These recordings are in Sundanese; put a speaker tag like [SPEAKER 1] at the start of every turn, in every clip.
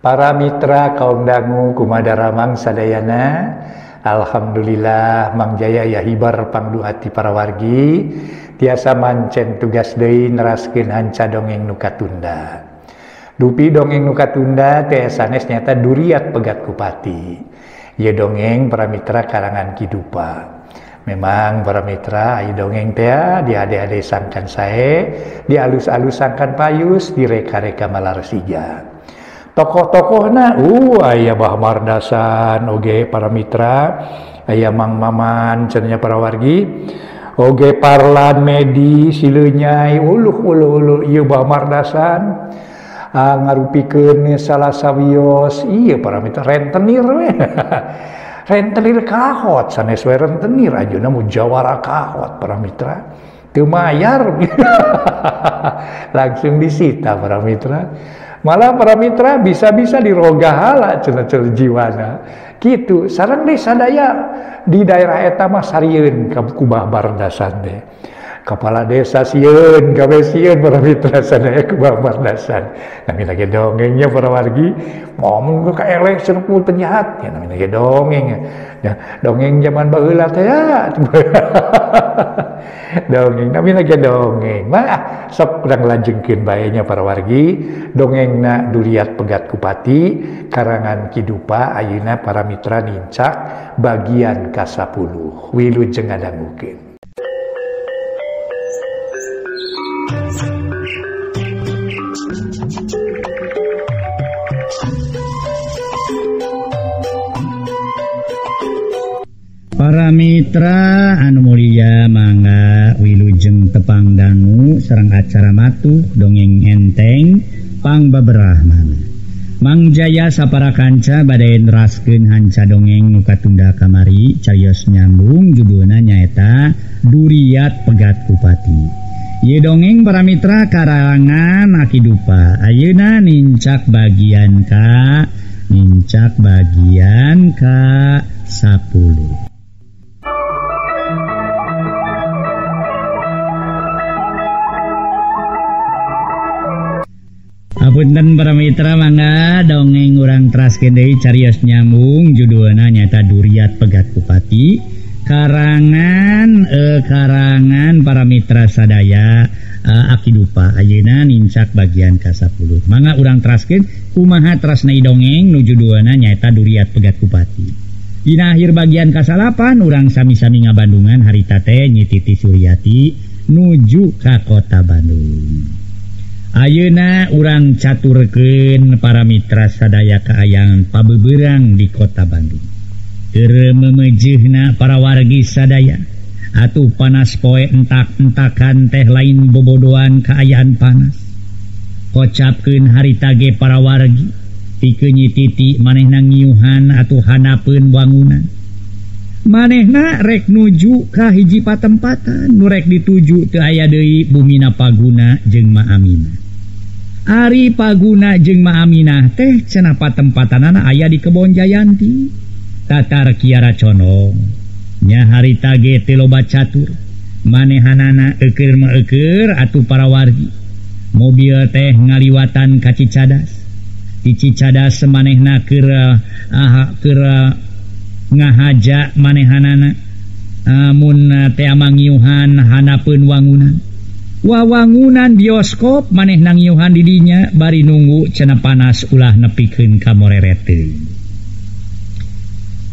[SPEAKER 1] Para mitra kaum dangu kumadaramang sadayana Alhamdulillah Mangjaya ya hibar pangdu hati para wargi. Tiasa mancen tugas deui neraskeun hanca dongeng nuka tunda dupi dongeng nuka tunda teh sanes nyata duriat pegat kupati. Ye dongeng para mitra karangan kidupa. Memang para mitra ayo dongeng teh di ade-ade sangkan sae di alus-alus sangkan payus di reka-reka malarsiga tokoh-tokoh na uh ayah bah mardasan oge para mitra ayah mang maman cenanya para wargi oge parlan medi silunyai uluh uluh uluh iya bah mardasan. Ah, ngarupikeun salah sawios iya para mitra rentenir we. Rentenir kahot sanes we rentenir ajeuna mujawara kahot para mitra. Teu mayar. Langsung disita para mitra Malah para mitra bisa-bisa dirogahala hala cenah jiwana. Gitu. Sarang deh sadaya di daerah eta mah sarieun ka kubah bardasan deh. Kepala desa sieun gawe sieun para mitra sadaya kubah bardasan nami lagi dongengnya para wargi. Ngomong ke elek serpul penjahat. Ya nami lagi dongeng ya dongeng zaman baheula teh ya. Dongeng kami lagi dongeng. Mah sok kurang lanjengkeun baenya para wargi. Dongeng na duriat pegat kupati karangan kidupa ayuna para mitra nincak bagian kasapuluh. Wilu jeung ngadangukeun
[SPEAKER 2] para Mitra Anu Mulia manga Wilujeng tepang dangu Serang acara matu dongeng entengpang beberapahman mangjaya sapara kanca badai rasken hanca dongeng muka tunda kamari Carrios nyambung judulna nyaeta duriat pegat Bupati ye dongeng para Mitra karangan akidupa. Ayeuna nincak bagian Ka nincak bagian Ka 10 Apunten para mitra mangga dongeng orang Traskendei Carios nyambung judulna nyata Duriat Pegat Bupati karangan eh, karangan para Mitra sadaya eh, akidupa Ayeuna Nincak bagian Kasapul manga urang traskin kumaha Trasnai dongeng nuju duana nyaeta duriat pegat kupati. Akhir bagian kasalapan urang sami-sami ngabandungan Bandungan haritate nyititi Suryati nuju ka kota Bandung. Ayeuna urang caturken para Mitra sadaya keayangan pabeberang di kota Bandung. memejihna para wargi sadaya. Atuh panas poe entak-entakan teh lain bobodoan keayaan panas. Kocapken hari tage para wargi tikenyi titik maneh nangiuhan atau hanapun bangunan. Manehna rek nuju ka hiji patempatan. Nurrek dituju ke aya Dewi Bumina Paguna jeung Maaminah Ari Paguna jeung Maaminah teh cenapa tempatan anak ayah di Kebon Jayanti. Tatar Kiara Conongnya hari tage teloba catur. Manehanana eker mekir atuh para wargi mobil teh ngaliwatan kaci cadas Ici cadas semanehna kera ah, aha kera ah, ngahaja manehanana. Ah, Amun teamangyuhan hanapun wangunan. Wawangunan bioskop maneh nangyuhan didinya bari nunggu cena panas ulah nepiken kamorerete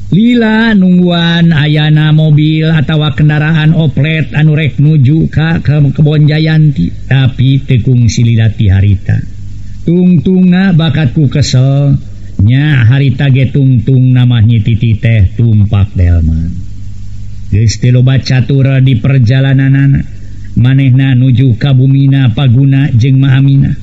[SPEAKER 2] Lila nungguan ayana mobil atau kendaraan oplet anurek nuju Ka kebon Jayanti. Tapi tekung sililati harita. Tungtunga bakatku keselnya harita ge tungtung namanya titi teh tumpak delman. Gusti loba catur di perjalanan anak manehna nuju kabumina Paguna jeung Maaminah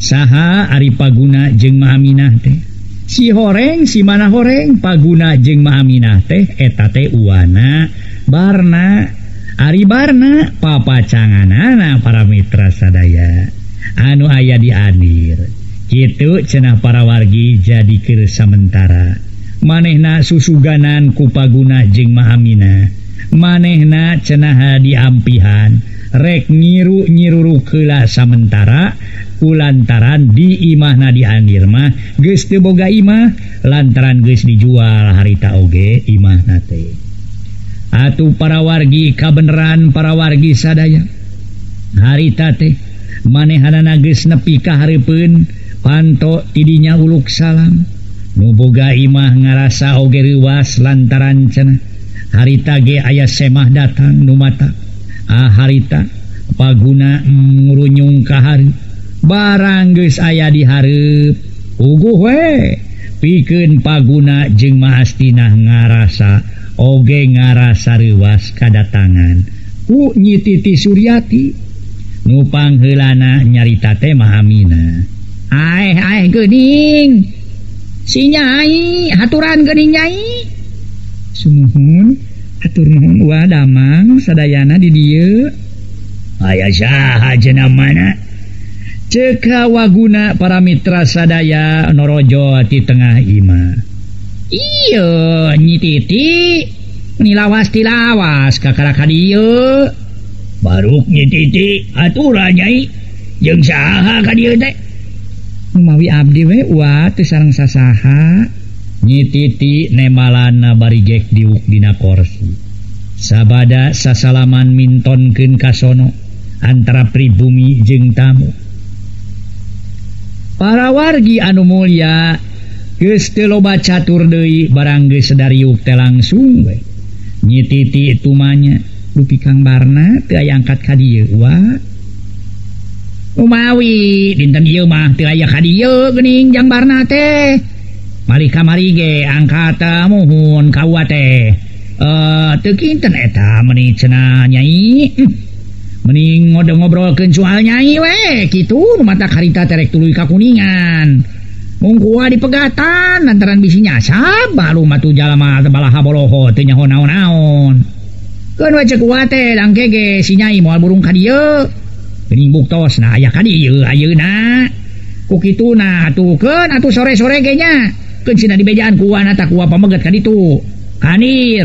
[SPEAKER 2] saha Ari Paguna jeung Maaminah teh. si horeng si mana horeng paguna jeng maamina teh etate Uana Barna Ari Barna papacanganana para mitra sadaya. Anu ayah diadir. Gitu cenah para wargi jadi ke sementara. Manehna susuganan kupaguna jeng mahamina. Manehna cenaha diampihan. Rek nyiru nyiruru kela sementara lantaran di Imahna dihandirmah Boga Imah lantaran guys dijual harita Oge Imah Atuh para wargi kabenaran para wargi sadaya. Harita teh manehan nages nepi kaharipun pantok tidinya uluk salam. Nuboga Imah ngarasa Oge riwas lantaran cena harita ge ayah semah datang numata ah harita paguna ngurunyung kahari barangges aya di diharep ugu we. Piken paguna jeung maastinah ngarasa oge ngarasa riwas kadatangan. U nyititi Suryati. Nupang helana nyarita tema Amina aeh aeh gening sinyai haturan gening nyai. Sumuhun atur nuhun wa damang sadayana di dieu. Aya saha jenama mana ceka waguna para mitra sadaya norojo di tengah Ima. Iyo nyititi nilawas tilawas kakarakan iyo baru nyititi aturannya jeung saha ka dieu teh. Memawi abdi we uat teu sareng sasaha. Nyititi nemalana barigek diuk dina korsi. Sabada sasalaman mintonkeun kasono antara pribumi jeung tamu. para wargi anu Mulia loba catur Dewi barangge sedariuk te langsung nyititi itumanya lupi Kang Barna angkat ka Umawi dinten mah Jang Barna teh. Ge angkata muhun kawate eh tekinten eta meni cenah nyai? mening ngode ngobrol ke soal we gitu mata karita terek tulu ka kuningan. Mungkua di pegatan lantaran bisinya sabar rumah tuh jalma tebalaha boloho teu nyaho naon-naon. Keun we kuate wate kege si nyai moal burung ka dieu. Geuning buktos nah aya ka dieu ayeuna ku kituna atuh keun atuh sore-sore ge nya. Keun sina di bejaan kuana tak kuah pameget ka ditu. Kanir.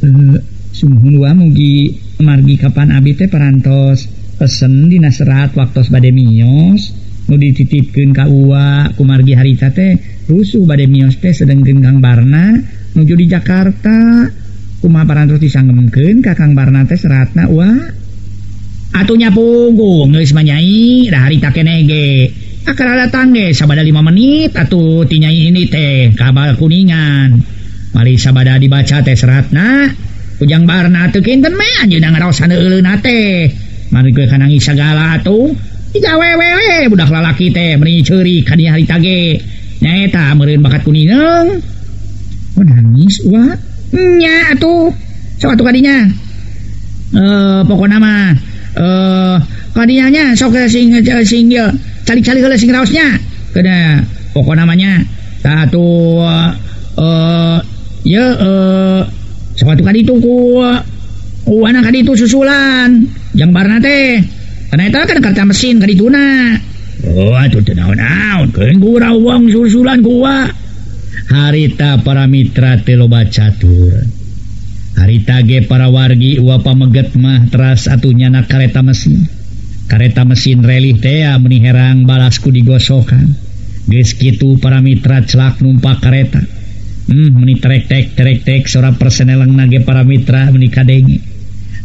[SPEAKER 2] Eh, uh, sungguh mugi. margi Kapan ABT perantos pesen Di serat waktu bade mios nu dititipkan Kua kumargi harita teh rusuh bade mios teh sedang genggang Barna nuju di Jakarta. Kumaha parantos disanggemken Kakang Barna teh seratna Wah atuhnya punggung nulis manyai dah harita kenege akal datang ge sabada 5 menit atuh tinyai ini teh kabar kuningan. Mari sabada dibaca teh seratna. ujang barna teu kinten mae anjeunna rasa heuleuna teh. Mari gue kana ngisa gala atuh. Tiga wewe -we, budak lalaki teh meuni ceurik ka dieu iya harita ge. Nya eta meureun bakat kuningeung. Oh, nangis wat. Nya atuh. Sok atuh kadinya. Eh pokok nama, eh kadinya nya sok sing sing ya, ye cali-cali geus sing raosnya. Kana pokok namanya satu eh uh, eh, ya, eh sepatu kali itu ku Uwana kali itu susulan. Yang barna teh karena itu kan kerja mesin kali tuna oh itu naon naon keun gua uang susulan gua harita para mitra teloba catur harita ge para wargi uapa pameget mah teras atunya nak kereta mesin. Kareta mesin relih teh ah, meniherang balasku digosokan geus kitu para mitra celak numpak kereta. Hmm, meni trek sora persenelang nage para mitra menikahge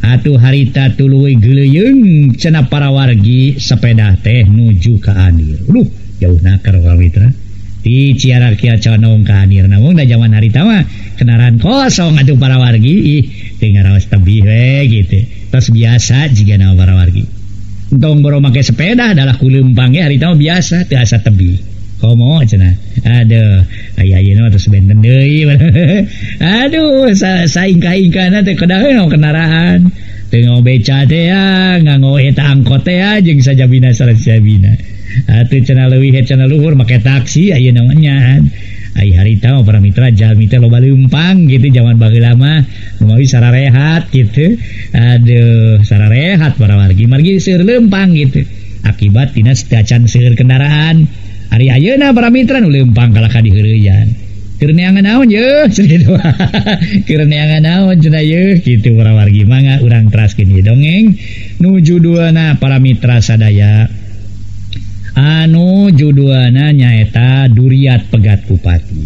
[SPEAKER 2] atuh harita tuluwi geleyeng cena para wargi sepeda teh nuju ke Anir. Luh jauh nakar mitra. Di Ciara Kia Conong ke Anir namun da zaman harita mah kenaran kosong atuh para wargi. Ih tinggal rawas tebih we gitu. Terus biasa jika nama para wargi. Entong boro make sepeda adalah kulempangnya harita mah biasa tiasa tebih. Komo cina ada. Ayah ayah terus benten deh aduh sa saing kaingkan nanti kedah no kendaraan. Tengok beca teh ya nganggo eta angkot teh ya jeng saja bina salah bina. Atuh cina leuwih cina luhur. Make taksi ayah namanya Ay harita para mitra jalmi teh loba lempang gitu. Zaman bagi lama. Mau sara rehat gitu. Aduh sara rehat para wargi margi seur lempang gitu. Akibat tina sedacan seur kendaraan hari Ayeuna para Mitra nu nulimpang kalaka keur neangan naon yeuh keur neangan naon gitu wargi mangga urang teraskeun ieu dongeng. Nujuduana para Mitra sadaya. Anu juduana nyaeta duriat pegat kupati.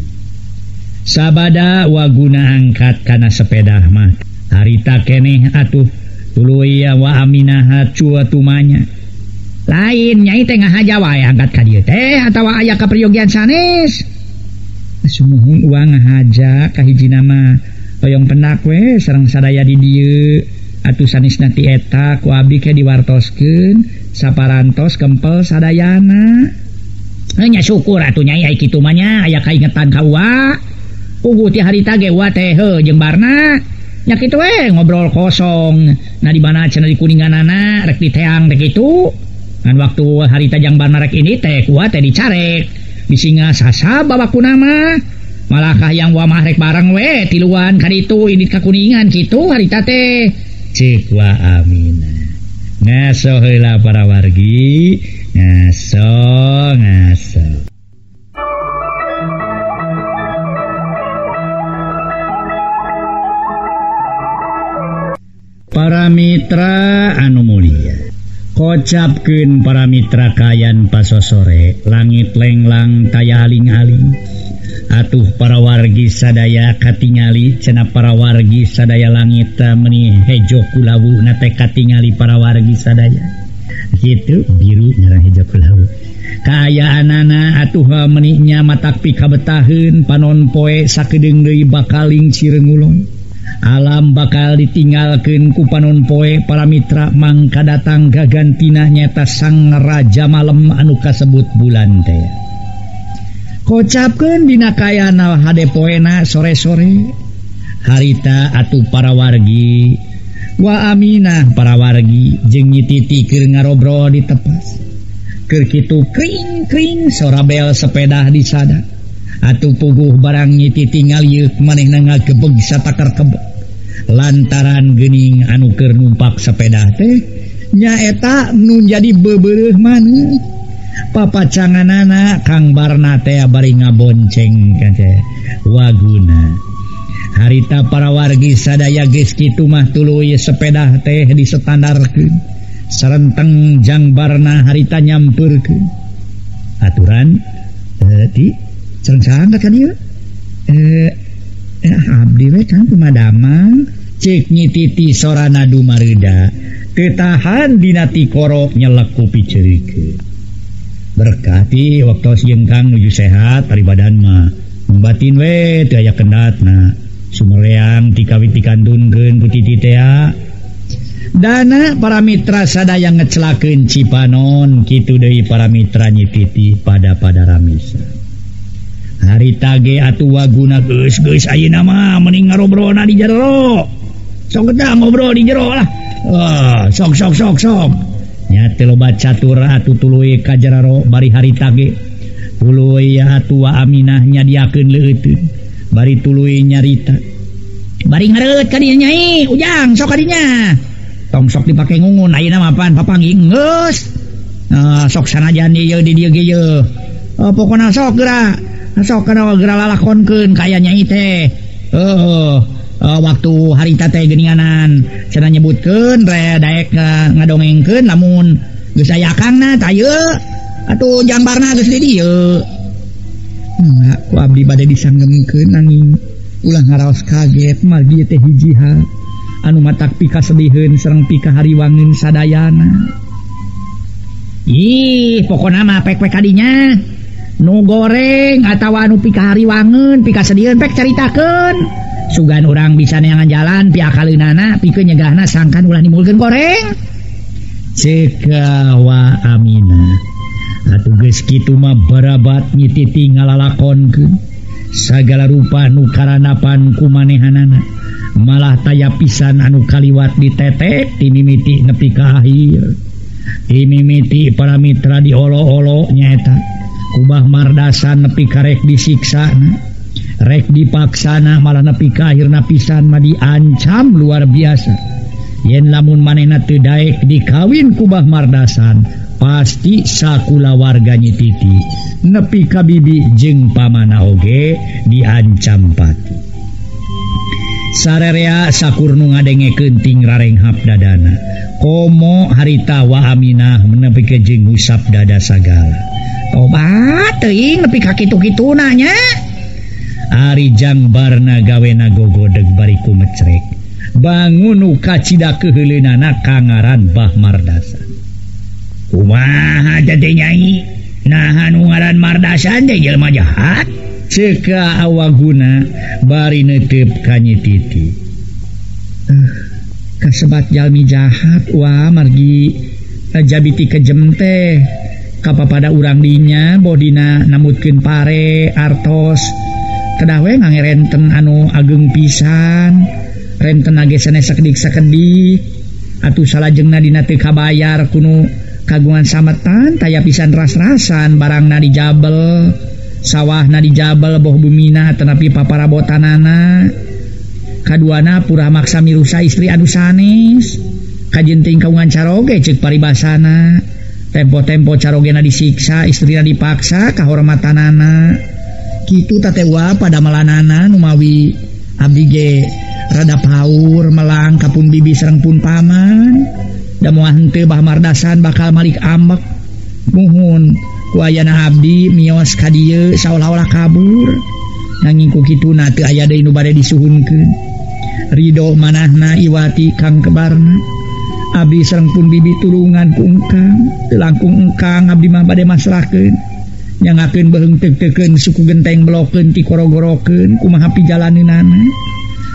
[SPEAKER 2] Sabada waguna angkat karena sepeda mah. Harita keeh atuh. Tulu ya waaminahat cuatumanya lainnyahi Tengah Jawa angkat teh atau aya kepriogian sanes. Uang haja kahiji nama toyong pendak we sareng sadaya di die atuh sanis nanti ku abdi ke diwartosken saparantos kempel sadayana. Hanya syukur atuhnya nya aya kaingetan kawa ti harita gewa tehe jembarna nyakit we ngobrol kosong. Nah di mana cenah di kuningan anak rekti teang begitu Dan waktu hari Tajang Banarek ini teh kuat teh dicarek. Disinga sasa babaku nama. Malahkah yang wamarek bareng we tiluan kali itu ini kekuningan gitu hari tate cikwa amina ngaso heula para wargi. Ngaso ngaso. Para mitra anu mulia. kocapken para Mitra Kayan paso sore langit lenglang taya aling-aling atuh para wargi sadaya katingali. Cena para wargi sadaya langit meni hejo kulawu. Nate katingali para wargi sadaya. Gitu biru nyerang hejo kulawu. Kayakan anak atuh meniknya mata pika betahun panon poe sakedeng deui bakaling cirengulon bakal ditinggalkan kupanon poe para Mitra Mangka datang gagantina nyata sang Raja malam anu kasebut bulan teh. Kocapkan Dinakayaan al poena sore-sore. Harita atuh para wargi. Wa Aminah para wargi jenyi titikir ngarobro di tepas. Kerkitu kring-kring sorabel sepeda disada Atuh puguh barang nyiti tinggal yuk maneh na kebeg satakar kebeg lantaran Gening anuker numpak sepeda teh nyaeta nun jadi bebereh man papacangan anak Kang Barnate bari ngabonceng waguna. Harita para wargi sadaya Geskimah tulu sepeda teh di standarku serenteng Jang Barna harita nyampur ke aturan tadi sengsaan kan eh Nah, Abdi kan pemadaman cek nyititi sorana dumarida ketahan dinati koro nyeleku picerike berkati waktu siengkang nuju sehat dari badan ma membatin we daya kendat na. Sumereang tikawit dikantungkeun gen putih tea. Dana para mitra sadayang ngecelakin cipanon kitu dari para mitra nyititi pada pada ramisa haritage atuh waguna geus geus. Ayeuna mah mending ngarobrolna di jero. Sok kita ngobrol di jero lah. Oh, sok sok sok sok. Nya teu loba catur atuh tuluy ka jero bari tage. Tuluy atuh wa aminah nya diakeun leuteut bari tuluy nyarita. Bari ngareut ka dinya nyai ujang sok ka dinya. Tong sok dipake ngungun ayeuna mah pan papanggih geus. Uh, sok sanajan ieu di dieu ge ieu uh, oh, pokona sok geura. lakonkan kayaknya itu oh, oh, eh, waktu harita teh genianan sana nyebutkan dayak ngadongengken namun saya karena tay atau jambarna hmm, aku Abdi badai disanggengken nanging. Ulang ngaraos kaget mal dia teh hijiha anu matak pika sedihun serrang pika hariwangin sadayana. Ih pokok nama pek-pek tadinya nu goreng atau anu pikahari wangun pika sedipek ceritakan sugan orang bisa neangan jalan pihak kali nana pi nyegahna sangkan ulah dimulkan goreng. Cekawa Amina. Atau mah berabat nyititi ngalalakon ke segala rupa nukaranapan kumanehanana. Malah taya pisan anu kaliwat ditetek timimiti nepi kahir. Timimiti para mitra diolo-olo nyata kubah mardasan nepi karek disiksa hmm? rek dipaksana malah nepi kahir napisan mah diancam luar biasa. Yen lamun manena tedaek dikawin kubah mardasan pasti sakula warganya titi. Nepi kabibi jeng pamana oge diancam pati. sarerea sakurnu ngadenge keting rarenghap dadana. Komo harita wa Aminah menepi kejeng usap dada sagala. Obat teuing nepi ka kitu-kitu nanya Arijang barna gawena gogodeg bariku mecrek. Bangun kacita kehelinana kangaran Bah Mardasa. Kumaha tete nyai? Nah anu ngaran Mardasan teh jelma jahat. ceka awaguna bari netep kanyi titi uh, eh, kesebat jalmi jahat Wah margi jabiti kejemte kapa pada urang dinya bodina namutkin pare artos. Kedawe ngange renten anu ageng pisan. Renten age sanes sekedik sekedik atuh salajengna dina teu kabayar kuno kagungan sametan taya pisan ras-rasan barang na dijabel. sawahna di Jabal boh Bumina tenapi paparabotanana. Kaduana pura maksa mirusa istri anu sanes. Kajenting kaungan caroge cek paribasana. Tempo-tempo carogena disiksa istrina dipaksa kahormatanana. Kitu tatewa pada melanana Numawi Abige rada Paur melang kapun bibi Sereng pun paman. Dan muante Bah Mardasan bakal Malik ambek. Muhun. wayana Abdi mios kadieu seolah-olah kabur. Nangingku gitu na aya nu bad disuhunkan Ridho manahna Iwati Kang kebarna. Abdi serreng pun bibi turungan kungkang langkung engkang Abdi mah badai masrahkan yang akan beheng teken suku genteng blokken ku kumahapi jalani nana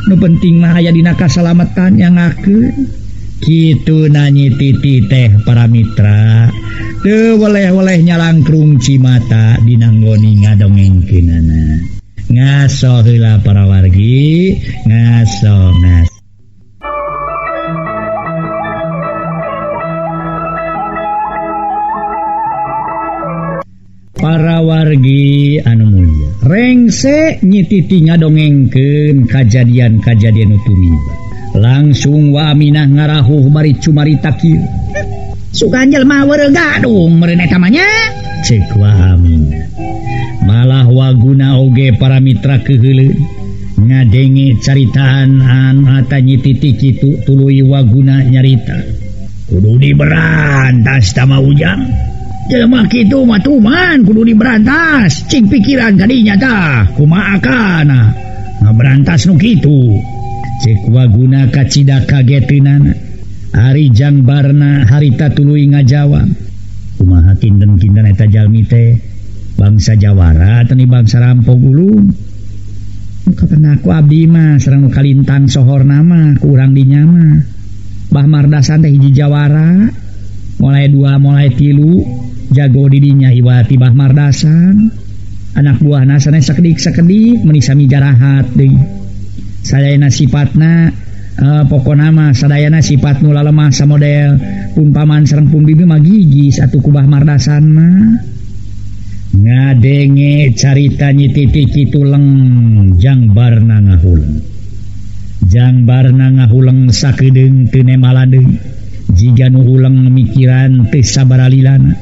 [SPEAKER 2] nu penting mah aya dina kasalamatan yang ngaken gitu nanyititi teh para Mitra the oleh-oleh nyalangkrung Cimata dinanggoni ngadongengkinana ngasohila para wargi ngaso ngas para wargi anu mulia rengse nyititi ngadongengkeun kejadian-kajadian utumiba. langsung waminah ngarahuh mari cumari takir suka jelma gadung merentamanya waminah. malah waguna oge para mitra keuheuleun. ngadenge caritaan antanyi titik itu tuluy waguna nyarita. Kudu diberantas tama ujang. Jelema kitu mah tuman kudu diberantas. Cing pikiran kadinya tah kumaha akana ngaberantas nu kitu. waguna kacita kagetan Harijang Barna harita tulu ngajawa eta jalmi teh? bangsa Jawara teni bangsa Rampo aku keku Abdimah Serang Kalintang sohor nama kurang dinyama. Bah Mardasan teh hiji Jawara mulai dua mulai tilu jago didinya Iwati Bah Mardasan. Anak buah nasana sekedik sekedik menisami jarahat deh. sayana sifatna uh, pokok nama Sadayana sifat nula lemah sama model pumpaman serrang pun bibi mah gigi satu kubah mardasana ngadenge carita titik itu jang barna ngahuleng. Jang barna ngahuleng sakedeung teu malade jiga nu uleng mikiran teu sabaralilana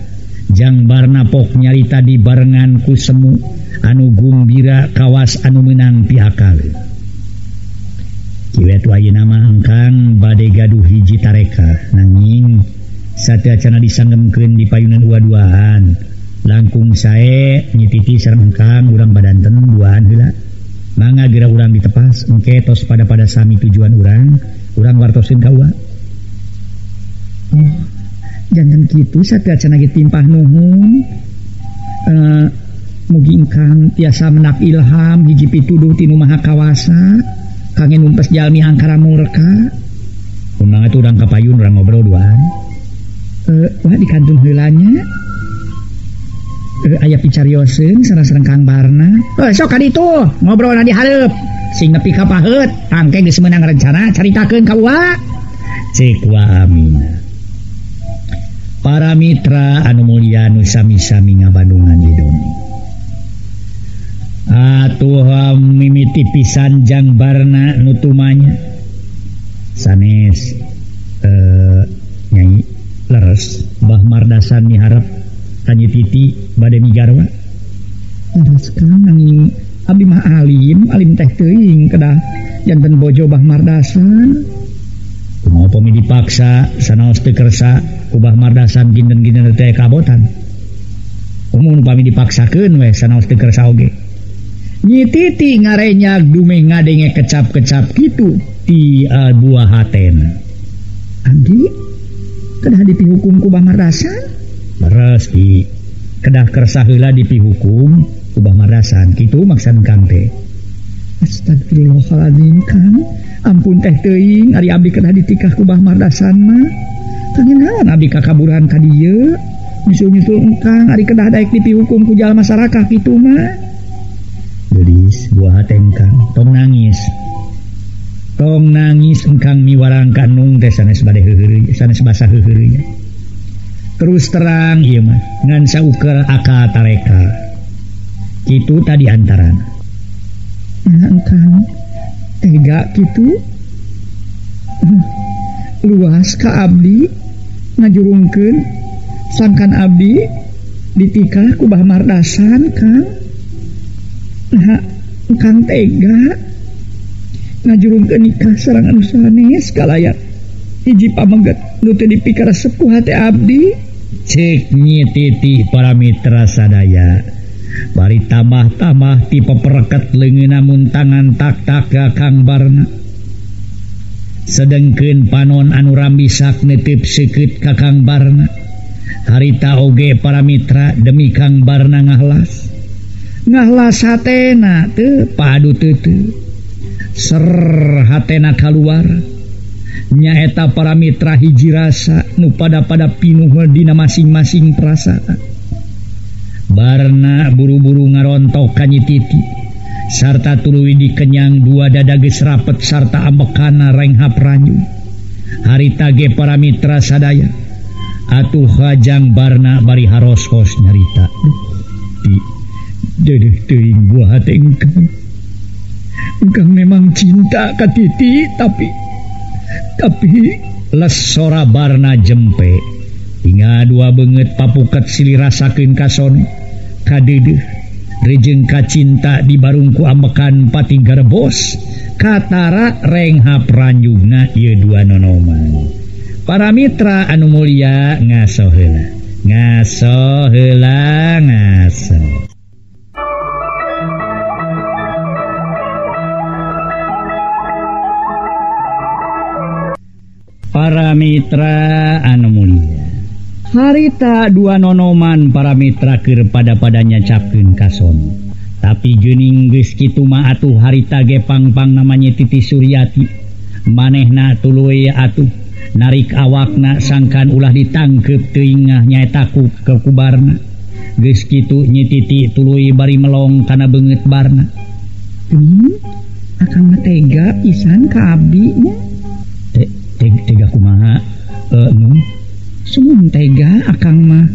[SPEAKER 2] jang barna pok nyarita di barengan ku semu anu gumbira kawas anu menang pihak kali kiwet wa nama engkang badai gaduh hiji tareka. Nanging satya cana disanggemkeun di payunan dua-duaan langkung sae nyititi sareng hengkang urang badanten duaan heula. Mangga gera urang ditepas engke tos pada pada sami tujuan urang urang wartosin ka uwa oh, janten kitu satya cana timpah nuhun. Uh, mugi engkang tiasa menak ilham hiji pituduh tinu maha kawasa. angin numpes jalmi angkara murka. Unang itu udang kapayun orang ngobrol duaan eh wah di kantung hilanya eh ayah picariosin serang-serang kang barna. Eh sok kan itu ngobrol nanti harap sing nepi kapahet tangkeng di semenang rencana caritakan kawa cek wa amina. Para mitra anu mulia nusami-sami ngabandungan di domi atuh mimiti pisan jang Barna nutumanya sanes eh, nyanyi leres Bah Mardasan miharap tanya Titi badai migarwa. Leres kan abdi mah alim alim teh teuing kedah. Janten bojo Bah Mardasan. Mau pemi dipaksa sanaos teu kersa ku Bah Mardasan kinten-kinten teh kabotan. Umum pami dipaksakeun we sanaos teu kersa oge. okay. nyititi ngarenya dume ngadenge kecap-kecap gitu. Ti uh, buah haten. Abdi kedah dipihukum ku bamarasan meres i kedah kersaheula dipihukum ku bamarasan kitu maksud kang teh. Astagfirullahaladzim kang. Ampun teh teuing. Ari abdi kedah ditikah ku bamarasan mah tangin naon abdi kakaburan ka dieu? Nyusul-nyusul engkang ari kedah daek dipihukum ku jalma masyarakat kitu mah buah hatengkang tong nangis. Tong nangis engkang miwarang kanung teh sanes bade heheureuy sanes basa heheureuy terus terang ieu mah ngan saukeul aka tareka. Kitu tadi antaran engkang tega kitu? Luas ka abdi ngajurungkeun sangkan abdi ditikah ku mardasan kang? Nah Kang tega ngajurung ke nikah serangan usahanes kalayan hiji pamegat nu teu dipikir sepuh hati abdi. Cek nyititi para mitra sadaya. Bari tambah-tambah tipe perekat leungeuna mun tangan tak taka Kang Barna. Sedengkeun panon anu rambisak netip sekit ka Kang Barna. Harita oge para mitra demi Kang Barna ngahlas ngahlah satena tuh padu tutu serhatena keluar nyaeta para mitra hiji rasa nu pada pada pinuhdina masing-masing perasaan Barna buru-buru ngarontok kanyi titi. Sarta tuluwi di kenyang dua dada ges rapet sarta ambekana renghap ranyu. Hari tage para mitra sadaya. Atuh hajang Barna bari haros-hos nyarita. Duh, buatgang memang cinta Ka titi tapi tapi lesora Barna jempe. Hingga dua banget papukat sili rasakin ka KD rejeng kacinta di barungku ambekan Patinggara Bos Katara Rengha ieu dua nonoman. Para Mitra Anu Mulia ngasoheula. Ngaso heula ngaso. para Mitra anu Mulia harita dua nonoman para Mitra ke pada padanya capun kason tapi Juning Geskituma atuh harita gepangpang namanya titi Suryati. Manehna tulu atuh. Narik awakna sangkan ulah ditangkep teingah nyaetaku kekubarna Geskitu nyi titik tulu bari melong karena banget Barna. Hmm, akan metega pisan keabinya Suntega Akang mah.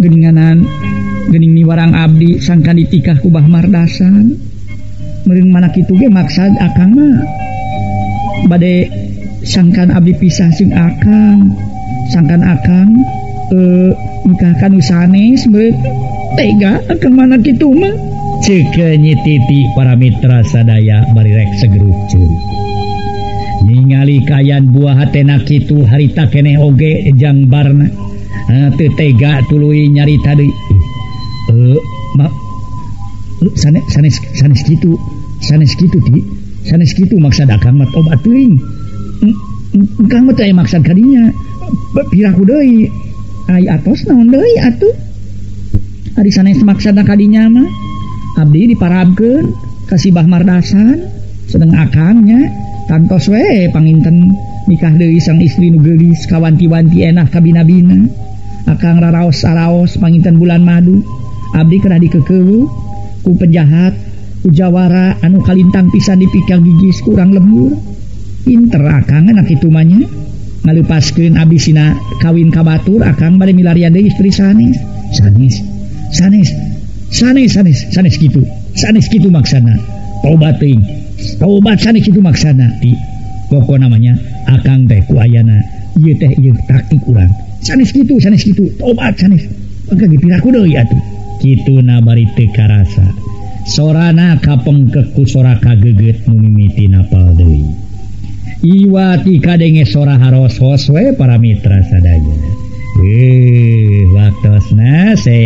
[SPEAKER 2] Geninganan geningni warang Abdi sangka ditikah kubah mardasan. Mering mana gitu ge maksad Akang mah. Badai sangkan Abdi pisah sing Akang. Sangkan Akang eh nikahkan usanes meureun. Tega Akang mana gitu mah. Ceuk nyititi para mitra sadaya barirek segeruk ciri ningali kayan buah hatenak itu harita kene oge jang jangbarna eh, tega tulu nyari tadi eh, uh, sanes, sanes, sanes gitu sanes gitu di sanes gitu maksud akang mat obat teuing. Engkang mah teh maksud kadinya piraku deui. Ai atos naon deui atuh. Ari sanes maksud kadinya mah. Abdi diparabkeun ka si Bah Mardasan sedang akangnya. kantos we panginten nikah Dewi sang istri nugelis kawanti-wanti enak kabinabina. Akan raraos araos panginten bulan madu. Abdi kena dikekelu ku penjahat ujawara anu kalintang pisan dipikir gigis kurang lembur. Pinter akang enak itumanya ngalupaskeun abdi sina kawin kabatur akang bade milarian deui istri sanes. Sanes sanes sanes sanes sanes gitu. Sanes gitu maksana. Tobat teuing. taubat sana itu maksana. Di pokok namanya akang teh kuayana. Iya teh iya taktik kurang sanes gitu sanes gitu tobat sanes. Maka dipiraku deui atuh. Kitu na bari teu karasa. Sorana kapengkek ku sora kageget nu napal deui. Iwati kadenge sora haros hoswe para mitra sadaya. Eh waktosna se